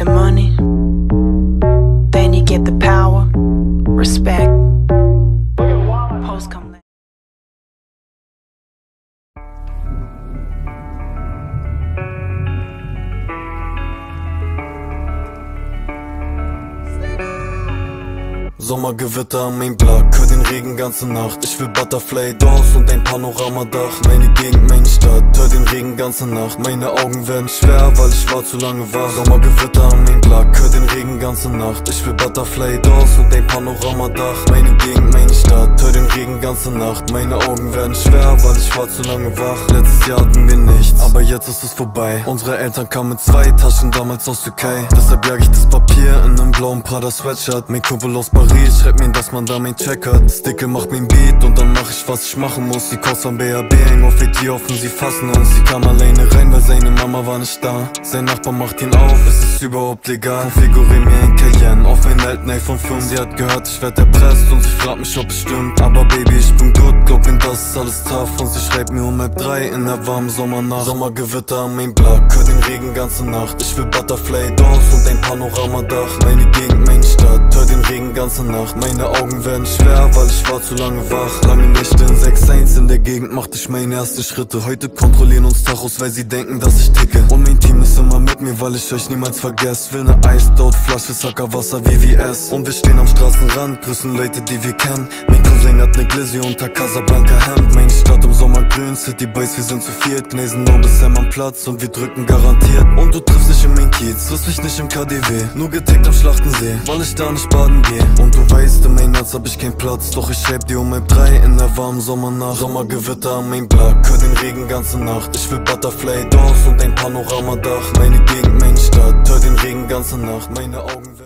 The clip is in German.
the money, Sommergewitter, mein Blatt, hör den Regen ganze Nacht. Ich will Butterfly Dolls und ein Panoramadach. Meine Gegend, meine Stadt, hör den Regen ganze Nacht. Meine Augen werden schwer, weil ich war zu lange wach. Sommergewitter, mein Blatt, hör den Regen ganze Nacht. Ich will Butterfly Dolls und ein Panoramadach. Meine Gegend, meine Stadt, ganze Nacht. Meine Augen werden schwer, weil ich war zu lange wach. Letztes Jahr hatten wir nichts, aber jetzt ist es vorbei. Unsere Eltern kamen mit zwei Taschen damals aus Türkei. Deshalb jag ich das Papier in einem blauen Prada Sweatshirt. Mein Kumpel aus Paris schreibt mir, dass man da mein Check hat. Das Dicke macht mir ein Beat und dann mach ich, was ich machen muss. Die Kost am BAB hängen auf ET offen, sie fassen uns. Sie kam alleine rein, weil seine Mama war nicht da. Sein Nachbar macht ihn auf, es ist überhaupt legal. Konfigurier mir ein Cayenne auf einen alten iPhone 5 Sie hat gehört, ich werd erpresst und sie fragt mich, ob es stimmt. Aber Baby, ich bin gut, glaub mir, das ist alles tough Und sie schreibt mir um halb drei in der warmen Sommernacht. Sommergewitter an mein Blatt, hör den Regen ganze Nacht. Ich will Butterfly Dolls und ein Panoramadach. Meine Gegend, meine Stadt, hör den Regen ganze Nacht. Meine Augen werden schwer, weil ich war zu lange wach. Lange Nächte in 6-1 in der Gegend machte ich meine ersten Schritte. Heute kontrollieren uns Tachos, weil sie denken, dass ich ticke. Und mein Team ist immer mit mir, weil ich euch niemals vergesse Will ne Eisdot-Flasche, Sackerwasser, VVS Und wir stehen am Straßenrand, grüßen Leute, die wir kennen Cousin hat ne Glizzy unter Casablanca Hemd. Meine Stadt im Sommer grün, City Boys, wir sind zu viert. Gnesen no bis am Platz und wir drücken garantiert. Und du triffst dich in mein Kiez, triffst mich nicht im KDW Nur getickt am Schlachtensee, weil ich da nicht baden geh. Und du weißt, in mein Herz hab ich keinen Platz Doch ich schreib dir um halb drei in der warmen Sommernacht. Sommergewitter an mein Blatt, hör den Regen ganze Nacht. Ich will Butterfly Dolls und ein Panoramadach. Meine Gegend, meine Stadt, hör den Regen ganze Nacht. Meine Augen werden